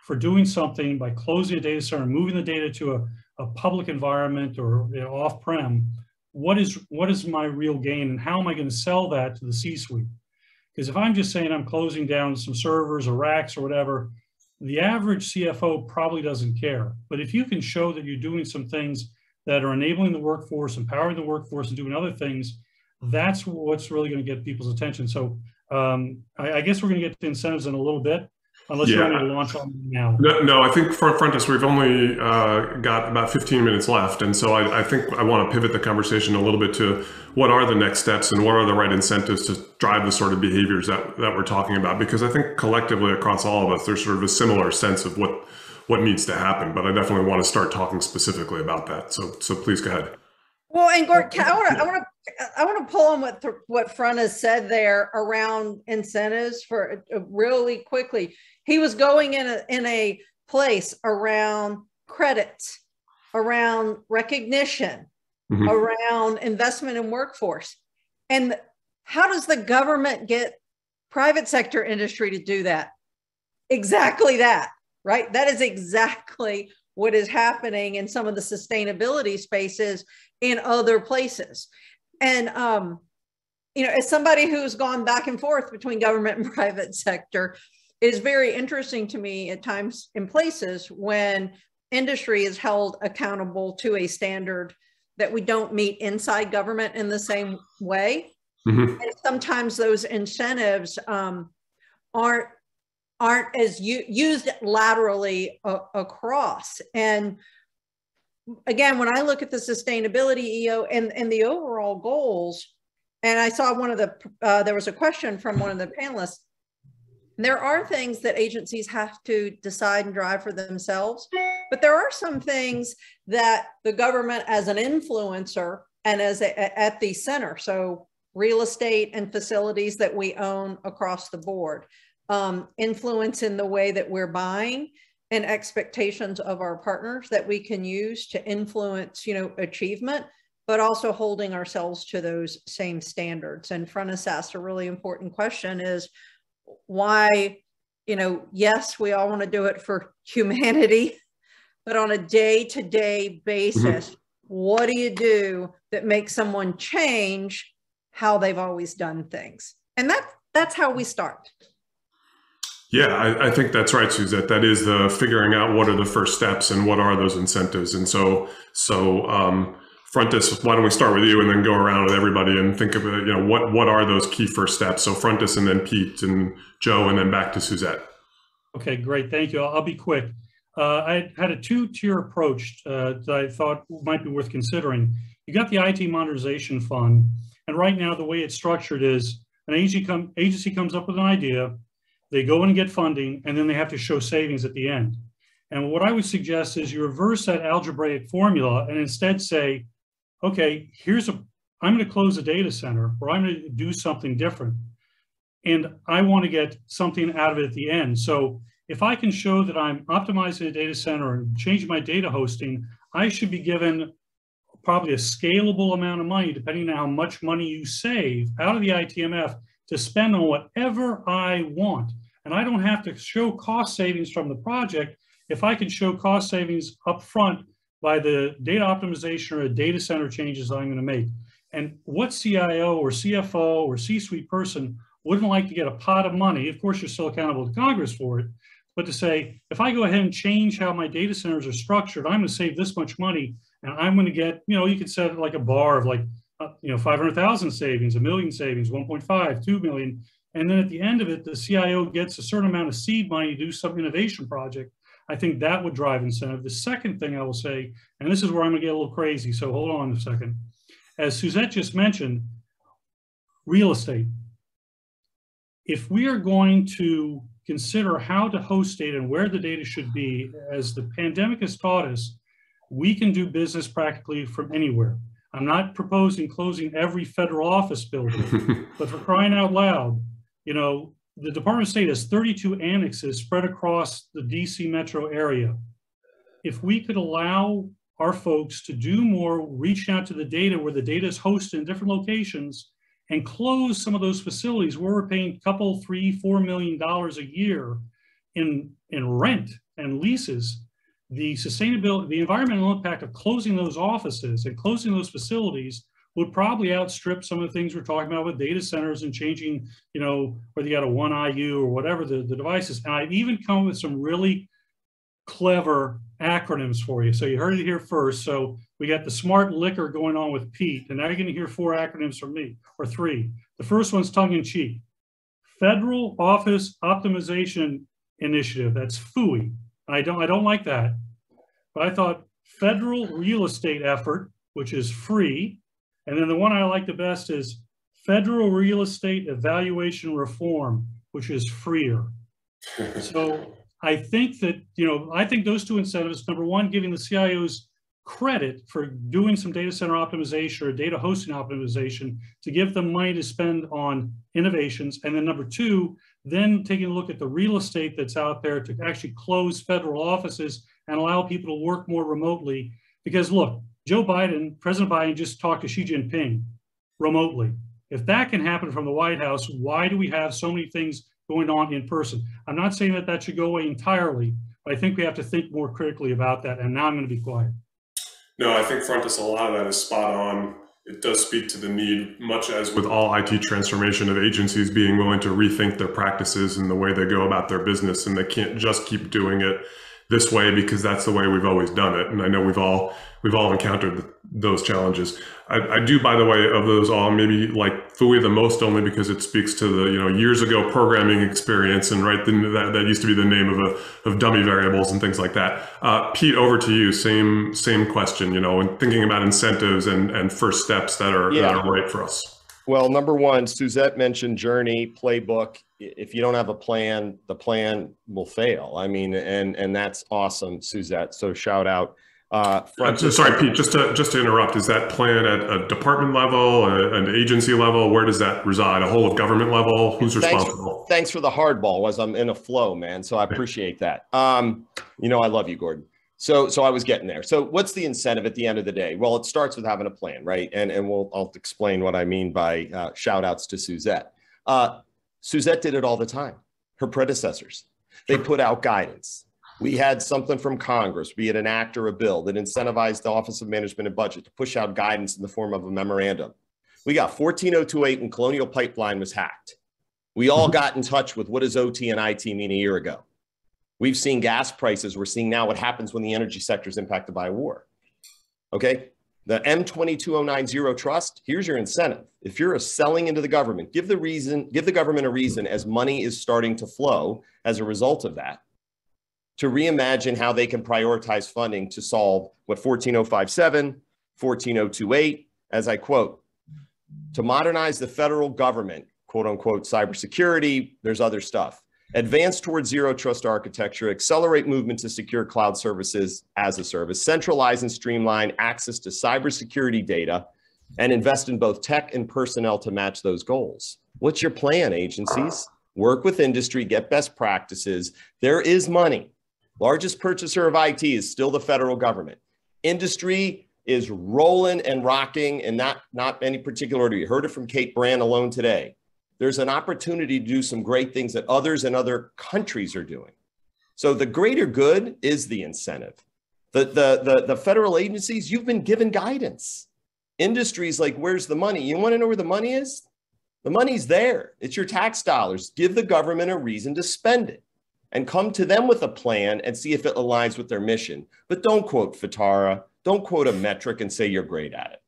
for doing something by closing a data center, moving the data to a, a public environment or you know, off-prem, what is what is my real gain and how am I going to sell that to the C-suite? Because if I'm just saying I'm closing down some servers or racks or whatever, the average CFO probably doesn't care. But if you can show that you're doing some things that are enabling the workforce, empowering the workforce, and doing other things, that's what's really going to get people's attention. So um, I, I, guess we're going to get to incentives in a little bit, unless yeah. you want to launch on now. No, no I think for Frontis, we've only uh, got about 15 minutes left. And so I, I think I want to pivot the conversation a little bit to what are the next steps and what are the right incentives to drive the sort of behaviors that, that we're talking about? Because I think collectively across all of us, there's sort of a similar sense of what what needs to happen. But I definitely want to start talking specifically about that. So so please go ahead. Well, and Gord, I want to I want to I want to pull on what what Frontis said there around incentives for uh, really quickly. He was going in a in a place around credit, around recognition, mm-hmm. around investment in workforce, and how does the government get private sector industry to do that? Exactly that right? That is exactly what is happening in some of the sustainability spaces in other places. And, um, you know, as somebody who's gone back and forth between government and private sector, is very interesting to me at times in places when industry is held accountable to a standard that we don't meet inside government in the same way. Mm-hmm. And sometimes those incentives um, aren't aren't as used laterally across. And again, when I look at the sustainability EO and, and the overall goals, and I saw one of the, uh, there was a question from one of the panelists. There are things that agencies have to decide and drive for themselves, but there are some things that the government as an influencer and as a, at the center, so real estate and facilities that we own across the board, um, influence in the way that we're buying and expectations of our partners that we can use to influence, you know, achievement, but also holding ourselves to those same standards. And Frontis asked a really important question is why, you know, yes, we all want to do it for humanity, but on a day-to-day basis, mm -hmm. what do you do that makes someone change how they've always done things? And that that's how we start. Yeah, I, I, think that's right, Suzette. That is the figuring out what are the first steps and what are those incentives. And so, so um, Frontis, why don't we start with you and then go around with everybody and think of it, you know, what what are those key first steps? So Frontis and then Pete and Joe and then back to Suzette. Okay, great. Thank you. I'll, I'll be quick. Uh, I had a two-tier approach uh, that I thought might be worth considering. You got the IT modernization fund, and right now the way it's structured is an agency, come, agency comes up with an idea, they go and get funding, and then they have to show savings at the end. And what I would suggest is you reverse that algebraic formula and instead say, okay, here's a, I'm going to close a data center or I'm going to do something different. And I want to get something out of it at the end. So if I can show that I'm optimizing a data center and changing my data hosting, I should be given probably a scalable amount of money, depending on how much money you save out of the ITMF to spend on whatever I want. And I don't have to show cost savings from the project if I can show cost savings up front by the data optimization or a data center changes I'm going to make. And what CIO or CFO or C-suite person wouldn't like to get a pot of money? Of course, you're still accountable to Congress for it, but to say, if I go ahead and change how my data centers are structured, I'm going to save this much money and I'm going to get, you know, you could set like a bar of like, uh, you know, 500,000 savings, a million savings, 1.5, 2 million. And then at the end of it, the CIO gets a certain amount of seed money to do some innovation project. I think that would drive incentive. The second thing I will say, and this is where I'm gonna get a little crazy, so hold on a second. As Suzette just mentioned, real estate. If we are going to consider how to host data and where the data should be, as the pandemic has taught us, we can do business practically from anywhere. I'm not proposing closing every federal office building, but for crying out loud, you know, the Department of State has 32 annexes spread across the DC metro area. If we could allow our folks to do more, reach out to the data where the data is hosted in different locations, and close some of those facilities where we're paying a couple, three, four million dollars a year in, in rent and leases, the sustainability, the environmental impact of closing those offices and closing those facilities would probably outstrip some of the things we're talking about with data centers and changing, you know, whether you got a one IU or whatever the, the devices. And I've even come with some really clever acronyms for you. So you heard it here first. So we got the smart liquor going on with Pete, and now you're going to hear four acronyms from me, or three. The first one's tongue in cheek. Federal Office Optimization Initiative. That's FOOI. I don't I don't like that. But I thought federal real estate effort, which is free. And then the one I like the best is federal real estate evaluation reform, which is freer. so I think that, you know, I think those two incentives, number one, giving the CIOs credit for doing some data center optimization or data hosting optimization to give them money to spend on innovations. And then number two, then taking a look at the real estate that's out there to actually close federal offices and allow people to work more remotely. Because look, Joe Biden, President Biden just talked to Xi Jinping remotely. If that can happen from the White House, why do we have so many things going on in person? I'm not saying that that should go away entirely, but I think we have to think more critically about that. And now I'm going to be quiet. No, I think Frontis, a lot of that is spot on it does speak to the need, much as with all IT transformation of agencies being willing to rethink their practices and the way they go about their business. And they can't just keep doing it this way because that's the way we've always done it. And I know we've all we've all encountered those challenges. I, I do, by the way, of those all, maybe like FOOI the most only because it speaks to the you know years ago programming experience and right then that, that used to be the name of a of dummy variables and things like that. Uh, Pete, over to you. Same same question. You know, and thinking about incentives and and first steps that are yeah. that are right for us. Well, number one, Suzette mentioned journey playbook. If you don't have a plan, the plan will fail. I mean, and and that's awesome, Suzette. So shout out. Uh, uh, sorry, Pete. Just to just to interrupt, is that plan at a department level, a, an agency level? Where does that reside? A whole of government level? Who's thanks, responsible? Thanks for the hardball. Was I'm in a flow, man. So I appreciate that. Um, you know, I love you, Gordon. So, so I was getting there. So, what's the incentive at the end of the day? Well, it starts with having a plan, right? And and we'll I'll explain what I mean by uh, shout outs to Suzette. Uh, Suzette did it all the time. Her predecessors, they put out guidance. We had something from Congress, be it an act or a bill, that incentivized the Office of Management and Budget to push out guidance in the form of a memorandum. We got 14028 and Colonial Pipeline was hacked. We all got in touch with what does OT and IT mean a year ago. We've seen gas prices. We're seeing now what happens when the energy sector is impacted by war. Okay. The M22090 trust, here's your incentive. If you're selling into the government, give the reason, give the government a reason as money is starting to flow as a result of that to reimagine how they can prioritize funding to solve what 14057, 14028, as I quote, to modernize the federal government, quote unquote, cybersecurity, there's other stuff advance towards zero trust architecture, accelerate movement to secure cloud services as a service, centralize and streamline access to cybersecurity data, and invest in both tech and personnel to match those goals. What's your plan, agencies? Work with industry, get best practices. There is money. Largest purchaser of IT is still the federal government. Industry is rolling and rocking and not, not any particular order. You heard it from Kate Brandt alone today there's an opportunity to do some great things that others in other countries are doing. So the greater good is the incentive. The, the, the, the federal agencies, you've been given guidance. Industries like, where's the money? You want to know where the money is? The money's there. It's your tax dollars. Give the government a reason to spend it and come to them with a plan and see if it aligns with their mission. But don't quote FITARA. Don't quote a metric and say you're great at it.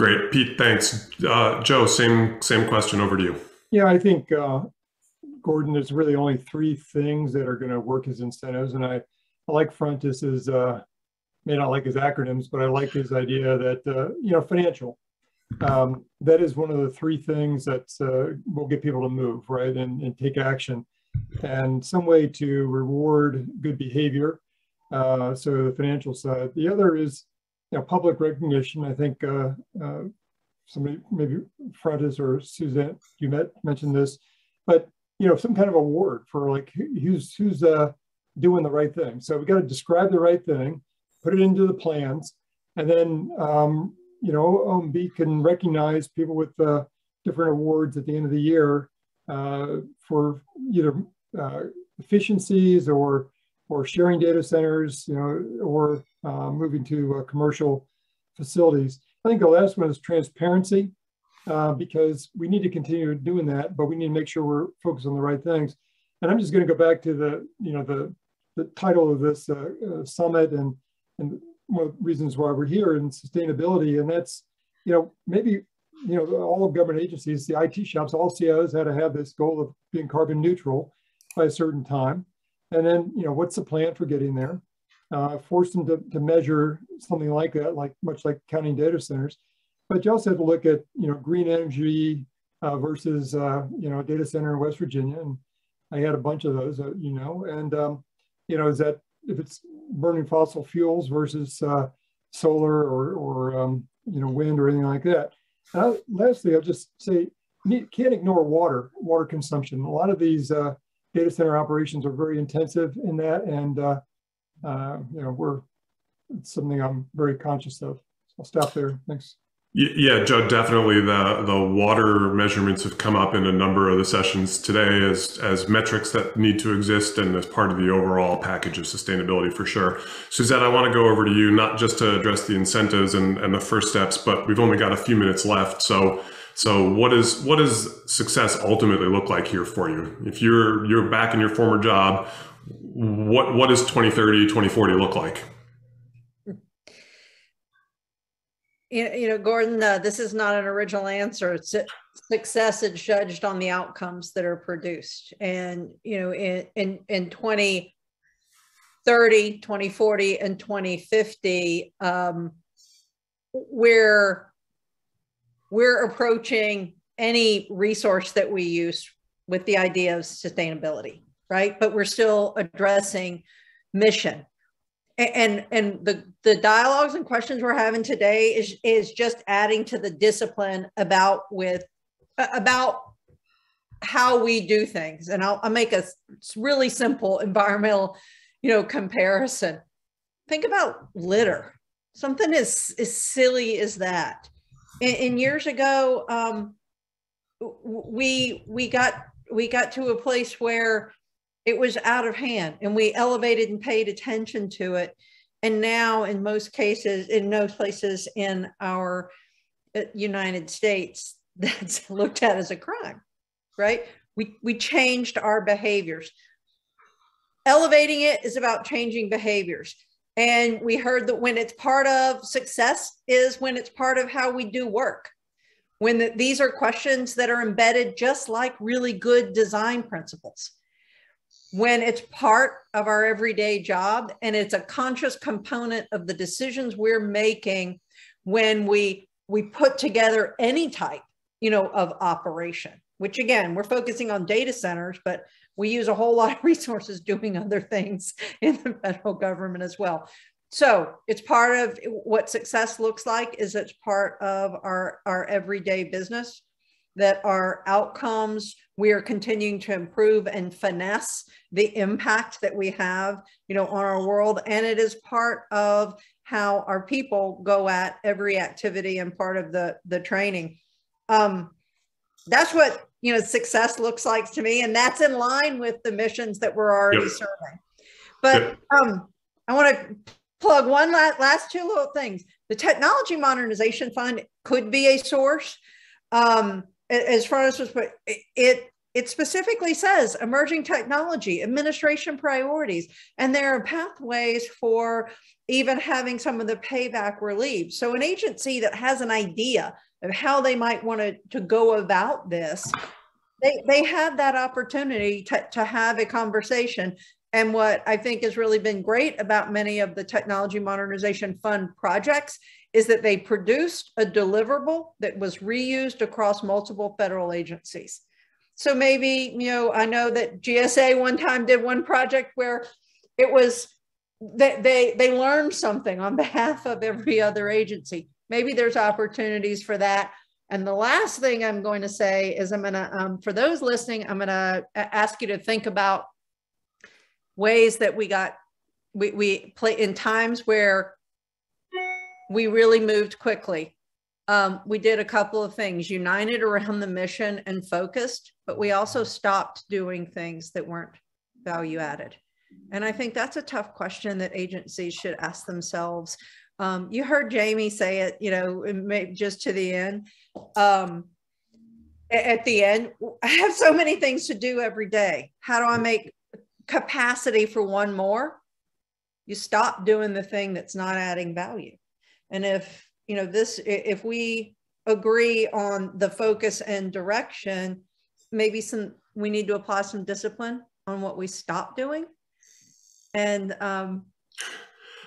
Great, Pete. Thanks, uh, Joe. Same same question over to you. Yeah, I think uh, Gordon. There's really only three things that are going to work as incentives, and I, I like Frontis's. Uh, may not like his acronyms, but I like his idea that uh, you know financial. Um, that is one of the three things that uh, will get people to move right and, and take action, and some way to reward good behavior. Uh, so the financial side. The other is you know, public recognition. I think uh, uh, somebody, maybe Frontis or Suzanne, you met, mentioned this, but you know, some kind of award for like who's who's uh, doing the right thing. So we got to describe the right thing, put it into the plans, and then um, you know, OMB can recognize people with uh, different awards at the end of the year uh, for either uh, efficiencies or or sharing data centers, you know, or uh, moving to uh, commercial facilities. I think the last one is transparency, uh, because we need to continue doing that, but we need to make sure we're focused on the right things. And I'm just going to go back to the, you know, the the title of this uh, summit and and one reasons why we're here in sustainability, and that's, you know, maybe you know, all government agencies, the IT shops, all CIOs had to have this goal of being carbon neutral by a certain time. And then, you know, what's the plan for getting there? Uh, force them to, to measure something like that, like much like counting data centers. But you also have to look at, you know, green energy uh, versus, uh, you know, data center in West Virginia. And I had a bunch of those, uh, you know, and, um, you know, is that if it's burning fossil fuels versus uh, solar or, or um, you know, wind or anything like that. Lastly, I'll just say, can't ignore water, water consumption. A lot of these uh, data center operations are very intensive in that, and uh, uh, you know, we're it's something I'm very conscious of. So I'll stop there. Thanks. Yeah, Joe, definitely the the water measurements have come up in a number of the sessions today as as metrics that need to exist and as part of the overall package of sustainability for sure. Suzette, I want to go over to you not just to address the incentives and, and the first steps, but we've only got a few minutes left. So so what is what does success ultimately look like here for you? If you're you're back in your former job, what what does 2030, 2040 look like? you know, Gordon, uh, this is not an original answer. It's success is judged on the outcomes that are produced. And, you know, in, in, in 2030, 2040, and 2050, um, we're, we're approaching any resource that we use with the idea of sustainability, right? But we're still addressing mission. And and the the dialogues and questions we're having today is is just adding to the discipline about with about how we do things. And i'll, I'll make a really simple environmental you know comparison. Think about litter. Something as, as silly as that and, and years ago um, we we got we got to a place where it was out of hand and we elevated and paid attention to it. And now, in most cases, in most places in our uh, United States, that's looked at as a crime, right? We, we changed our behaviors. Elevating it is about changing behaviors. And we heard that when it's part of success is when it's part of how we do work. When the, these are questions that are embedded just like really good design principles when it's part of our everyday job and it's a conscious component of the decisions we're making when we we put together any type you know of operation which again we're focusing on data centers but we use a whole lot of resources doing other things in the federal government as well. So it's part of what success looks like is it's part of our our everyday business that our outcomes we are continuing to improve and finesse the impact that we have you know on our world. And it is part of how our people go at every activity and part of the the training. Um, that's what you know success looks like to me and that's in line with the missions that we're already yep. serving but yep. um, i want to plug one last, last two little things the technology modernization fund could be a source um, as far as was put, it it specifically says emerging technology, administration priorities, and there are pathways for even having some of the payback relieved. So an agency that has an idea of how they might want to, to go about this, they, they have that opportunity to, to have a conversation. And what I think has really been great about many of the Technology Modernization Fund projects is that they produced a deliverable that was reused across multiple federal agencies. So maybe, you know, I know that GSA one time did one project where it was that they, they learned something on behalf of every other agency. Maybe there's opportunities for that. And the last thing I'm going to say is I'm going to, um, for those listening, I'm going to ask you to think about ways that we got, we, we play in times where we really moved quickly um, we did a couple of things, united around the mission and focused, but we also stopped doing things that weren't value added. And I think that's a tough question that agencies should ask themselves. Um, you heard Jamie say it, you know, just to the end. Um, at the end, I have so many things to do every day. How do I make capacity for one more? You stop doing the thing that's not adding value. And if you know, this, if we agree on the focus and direction, maybe some, we need to apply some discipline on what we stop doing. And um,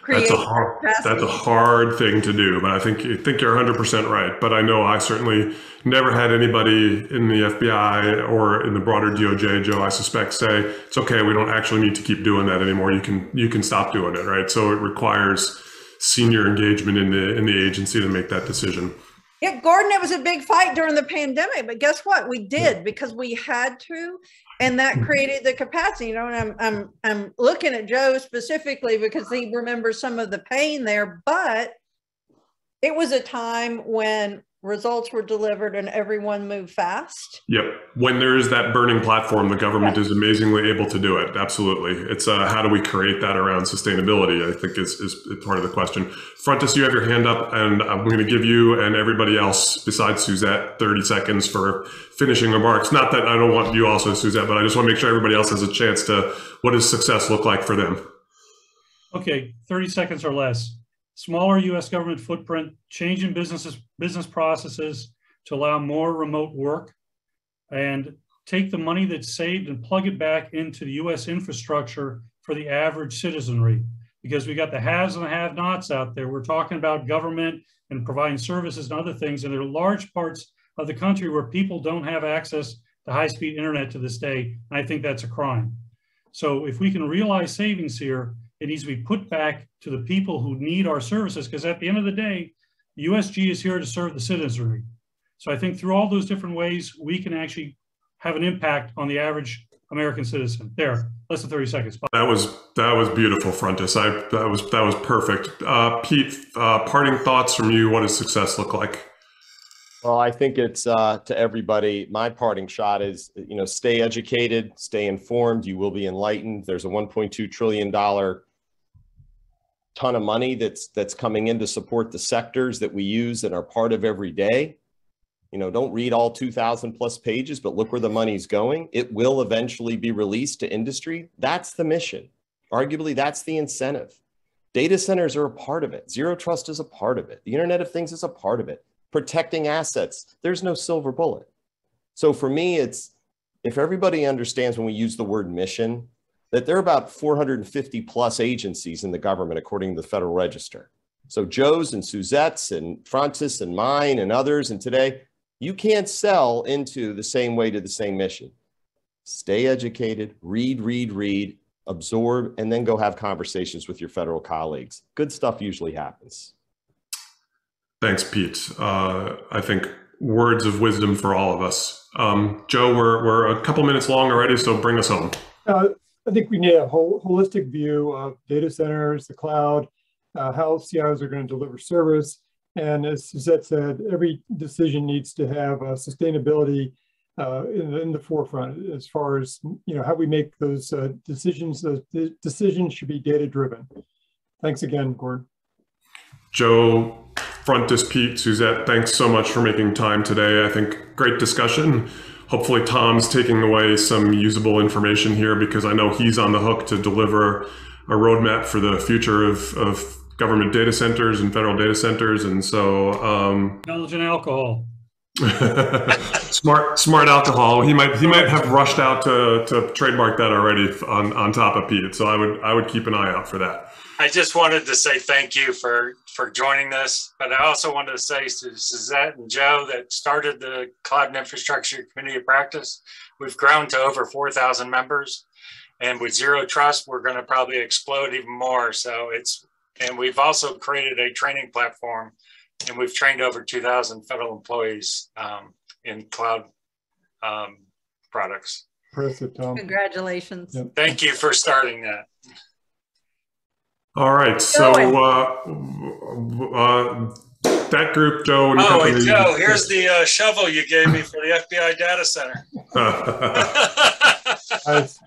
that's a hard that's a hard thing to do but i think i think you're 100% right. But i know i certainly never had anybody in the fbi or in the broader doj joe i suspect say it's okay we don't actually need to keep doing that anymore. You can you can stop doing it right? So it requires senior engagement in the in the agency to make that decision. Yeah, Gordon, it was a big fight during the pandemic, but guess what? We did because we had to, and that mm-hmm. created the capacity. You know, and I'm I'm I'm looking at Joe specifically because he remembers some of the pain there, but it was a time when results were delivered and everyone moved fast. Yep. When there is that burning platform, the government is amazingly able to do it. Absolutely. It's uh, how do we create that around sustainability? I think is, is part of the question. Frontis, you have your hand up, and I'm going to give you and everybody else besides Suzette 30 seconds for finishing remarks. Not that I don't want you also, Suzette, but I just want to make sure everybody else has a chance to what does success look like for them? Okay, 30 seconds or less smaller U.S. government footprint, changing businesses, business processes to allow more remote work, and take the money that's saved and plug it back into the U.S. infrastructure for the average citizenry. Because we got the haves and the have-nots out there. We're talking about government and providing services and other things, and there are large parts of the country where people don't have access to high-speed internet to this day. And I think that's a crime. So if we can realize savings here, it needs to be put back to the people who need our services because at the end of the day, USG is here to serve the citizenry. So I think through all those different ways, we can actually have an impact on the average American citizen. There, less than 30 seconds. Bye. That was that was beautiful, Frontis. I that was that was perfect. Uh, Pete, uh, parting thoughts from you. What does success look like? Well, I think it's uh, to everybody. My parting shot is, you know, stay educated, stay informed. You will be enlightened. There's a 1.2 trillion dollar ton of money that's that's coming in to support the sectors that we use and are part of every day. You know, don't read all 2000 plus pages, but look where the money's going. It will eventually be released to industry. That's the mission. Arguably, that's the incentive. Data centers are a part of it. Zero trust is a part of it. The Internet of Things is a part of it. Protecting assets, there's no silver bullet. So for me, it's if everybody understands when we use the word mission, that there are about 450 plus agencies in the government, according to the Federal Register. So Joe's and Suzette's and Francis and mine and others, and today, you can't sell into the same way to the same mission. Stay educated, read, read, read, absorb, and then go have conversations with your federal colleagues. Good stuff usually happens. Thanks, Pete. Uh, I think words of wisdom for all of us. Um, Joe, we're, we're a couple minutes long already, so bring us home. Uh, I think we need a whole, holistic view of data centers, the cloud, uh, how CIOs are going to deliver service. And as Suzette said, every decision needs to have uh, sustainability uh, in, the, in, the, forefront as far as you know how we make those uh, decisions. Those decisions should be data driven. Thanks again, Gordon. Joe, Frontis, Pete, Suzette, thanks so much for making time today. I think great discussion hopefully Tom's taking away some usable information here because I know he's on the hook to deliver a roadmap for the future of, of government data centers and federal data centers. And so, um, knowledge and alcohol. smart, smart alcohol. He might, he might have rushed out to, to trademark that already on, on top of Pete. So I would, I would keep an eye out for that. I just wanted to say thank you for for joining us, but I also wanted to say to Suzette and Joe that started the Cloud and Infrastructure Community of Practice. We've grown to over 4,000 members, and with Zero Trust, we're going to probably explode even more. So it's and we've also created a training platform, and we've trained over 2,000 federal employees um, in cloud um, products. Impressive, Tom. Congratulations. Yep. Thank you for starting that. All right. So uh, uh, that group, Joe. and Oh, wait, company- Joe, here's the uh, shovel you gave me for the FBI data center. Nice.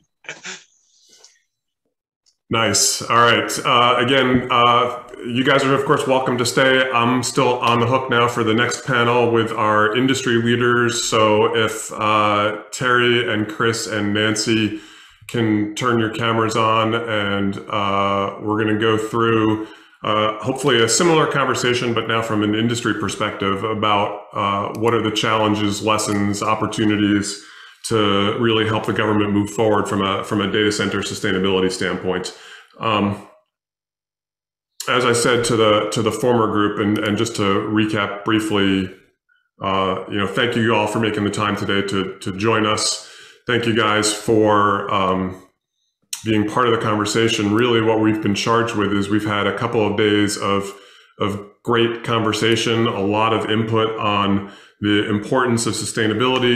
Nice. All right. Uh, again, uh, you guys are, of course, welcome to stay. I'm still on the hook now for the next panel with our industry leaders. So if uh, Terry and Chris and Nancy can turn your cameras on, and uh, we're going to go through uh, hopefully a similar conversation, but now from an industry perspective about uh, what are the challenges, lessons, opportunities to really help the government move forward from a from a data center sustainability standpoint. Um, as I said to the to the former group, and and just to recap briefly, uh, you know, thank you all for making the time today to to join us. Thank you guys for um, being part of the conversation. Really, what we've been charged with is we've had a couple of days of of great conversation, a lot of input on the importance of sustainability